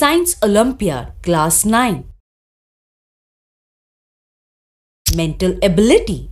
Science Olympiad Class 9 Mental Ability.